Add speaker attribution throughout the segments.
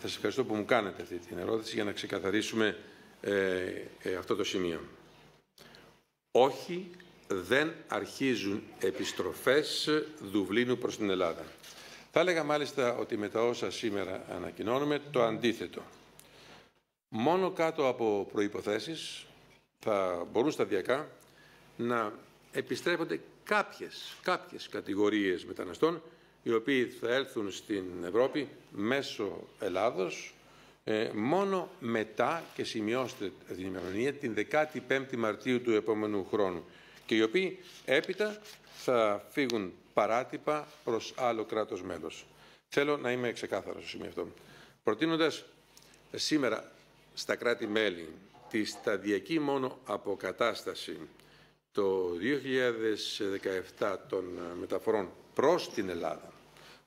Speaker 1: θα σας ευχαριστώ που μου κάνετε αυτή την ερώτηση για να ξεκαθαρίσουμε ε, αυτό το σημείο. Όχι, δεν αρχίζουν επιστροφές Δουβλίνου προς την Ελλάδα. Θα έλεγα μάλιστα ότι με τα όσα σήμερα ανακοινώνουμε το αντίθετο. Μόνο κάτω από προϋποθέσεις θα μπορούν σταδιακά να επιστρέφονται κάποιες, κάποιες κατηγορίες μεταναστών οι οποίοι θα έλθουν στην Ευρώπη μέσω Ελλάδος ε, μόνο μετά και σημειώστε την ημερομηνία την 15η Μαρτίου του επόμενου χρόνου και οι οποίοι έπειτα θα φύγουν παράτυπα προς άλλο κράτος μέλος. Θέλω να είμαι ξεκάθαρος στο σημείο αυτό. Προτείνοντας σήμερα στα κράτη-μέλη τη σταδιακή μόνο αποκατάσταση το 2017 των μεταφορών προς την Ελλάδα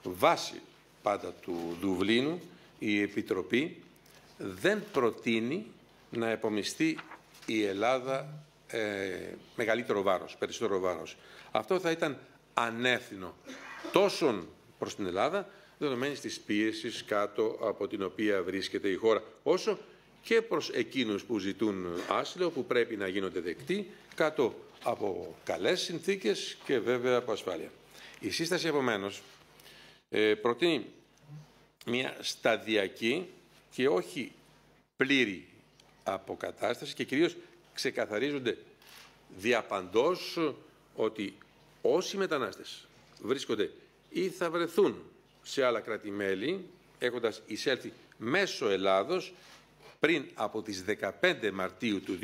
Speaker 1: βάσει πάντα του Δουβλίνου η Επιτροπή δεν προτείνει να επομιστεί η Ελλάδα ε, μεγαλύτερο βάρος, περισσότερο βάρος. Αυτό θα ήταν ανεύθυνο τόσο προς την Ελλάδα, δεδομένης της πίεσης κάτω από την οποία βρίσκεται η χώρα, όσο και προς εκείνους που ζητούν άσυλο, που πρέπει να γίνονται δεκτοί κάτω από καλές συνθήκες και βέβαια από ασφάλεια. Η σύσταση, επομένως, ε, προτείνει μια σταδιακή και όχι πλήρη αποκατάσταση και κυρίως ξεκαθαρίζονται διαπαντός ότι όσοι μετανάστες βρίσκονται ή θα βρεθούν σε άλλα κράτη-μέλη, έχοντας εισέλθει μέσω Ελλάδος πριν από τις 15 Μαρτίου του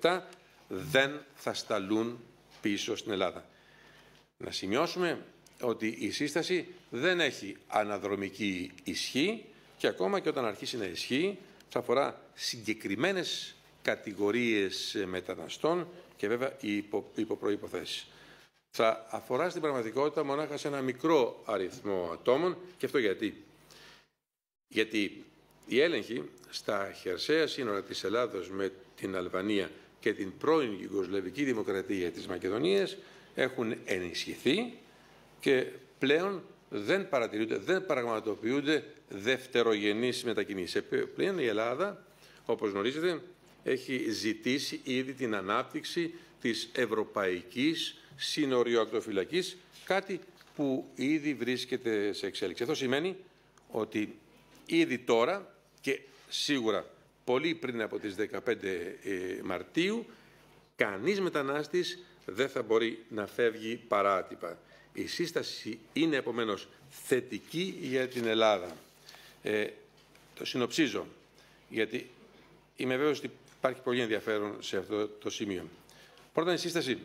Speaker 1: 2017, δεν θα σταλούν πίσω στην Ελλάδα. Να σημειώσουμε ότι η σύσταση δεν έχει αναδρομική ισχύ και ακόμα και όταν αρχίσει να ισχύει θα αφορά συγκεκριμένες κατηγορίες μεταναστών και βέβαια υπο, υποπροϋποθέσεις. Θα αφορά στην πραγματικότητα μονάχα σε ένα μικρό αριθμό ατόμων και αυτό γιατί. Γιατί η έλεγχη στα χερσαία σύνορα της Ελλάδος με την Αλβανία και την πρώην Ιουγκοσλαβική Δημοκρατία της Μακεδονίας έχουν ενισχυθεί και πλέον δεν παρατηρούνται, δεν πραγματοποιούνται δευτερογενείς μετακινήσεις. Πλέον η Ελλάδα, όπως γνωρίζετε, έχει ζητήσει ήδη την ανάπτυξη της ευρωπαϊκής σύνοριοακτοφυλακής, κάτι που ήδη βρίσκεται σε εξέλιξη. Αυτό σημαίνει ότι ήδη τώρα και σίγουρα πολύ πριν από τις 15 ε, Μαρτίου, κανείς μετανάστης δεν θα μπορεί να φεύγει παράτυπα. Η σύσταση είναι επομένως θετική για την Ελλάδα. Ε, το συνοψίζω, γιατί είμαι βέβαιος ότι υπάρχει πολύ ενδιαφέρον σε αυτό το σημείο. Πρώτα η σύσταση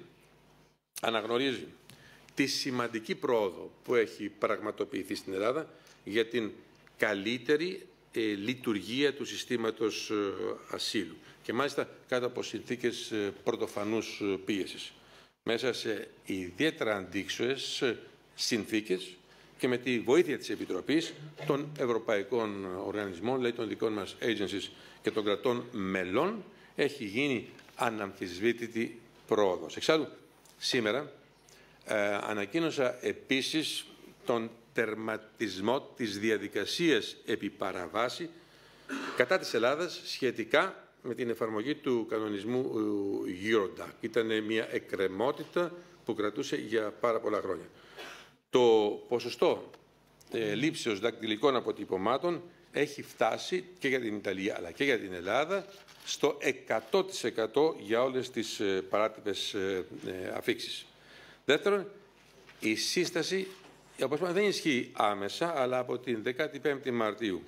Speaker 1: αναγνωρίζει τη σημαντική πρόοδο που έχει πραγματοποιηθεί στην Ελλάδα για την καλύτερη ε, λειτουργία του συστήματος ε, ασύλου και μάλιστα κάτω από συνθήκες ε, πρωτοφανούς πίεσης. Μέσα σε ιδιαίτερα αντίξωες συνθήκες και με τη βοήθεια της Επιτροπής των Ευρωπαϊκών Οργανισμών, δηλαδή των δικών μας agencies και των κρατών μελών, έχει γίνει αναμφισβήτητη πρόοδος. Εξάλλου, σήμερα ε, ανακοίνωσα επίσης τον τερματισμό της διαδικασίας επί παραβάση κατά της Ελλάδας σχετικά με την εφαρμογή του κανονισμού ε, Eurodac. Ήταν μια εκκρεμότητα που κρατούσε για πάρα πολλά χρόνια. Το ποσοστό ε, λήψεως δακτυλικών αποτυπωμάτων έχει φτάσει και για την Ιταλία αλλά και για την Ελλάδα στο 100% για όλες τις ε, παράτυπες ε, ε, αφήξεις. Δεύτερον, η σύσταση, όπως είπαμε, δεν ισχύει άμεσα, αλλά από την 15η Μαρτίου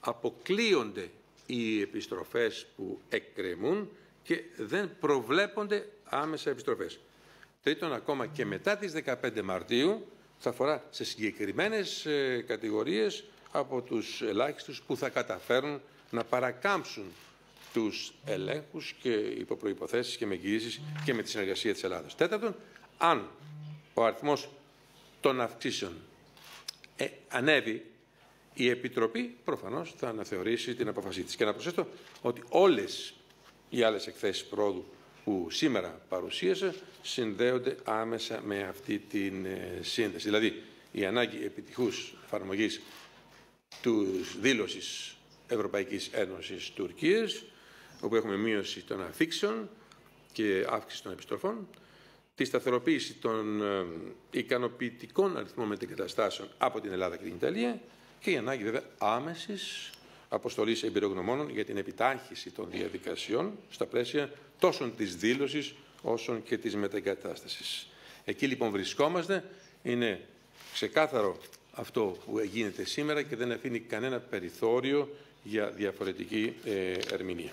Speaker 1: αποκλείονται οι επιστροφές που εκκρεμούν και δεν προβλέπονται άμεσα επιστροφές. Τρίτον, ακόμα και μετά τις 15 Μαρτίου θα αφορά σε συγκεκριμένες κατηγορίες από τους ελάχιστους που θα καταφέρουν να παρακάμψουν τους ελέγχους και υποπροϋποθέσεις και με εγγυήσεις και με τη συνεργασία της Ελλάδας. Τέταρτον, αν ο αριθμός των αυξήσεων ε, ανέβει, η Επιτροπή προφανώς θα αναθεωρήσει την αποφασή της. Και να προσθέσω ότι όλες οι άλλες εκθέσεις πρόοδου που σήμερα παρουσίασα συνδέονται άμεσα με αυτή την ε, σύνδεση. Δηλαδή, η ανάγκη επιτυχούς εφαρμογής τους δήλωσης Ευρωπαϊκής Ένωσης Τουρκίας, όπου έχουμε μείωση των αφήξεων και αύξηση των επιστροφών, τη σταθεροποίηση των ε, ικανοποιητικών αριθμών μετεγκαταστάσεων από την Ελλάδα και την Ιταλία και η ανάγκη βέβαια άμεσης αποστολής εμπειρογνωμόνων για την επιτάχυση των διαδικασιών στα πλαίσια τόσο της δήλωσης όσο και της μετεγκατάστασης. Εκεί λοιπόν βρισκόμαστε, είναι ξεκάθαρο αυτό που γίνεται σήμερα και δεν αφήνει κανένα περιθώριο για διαφορετική ε, ερμηνεία.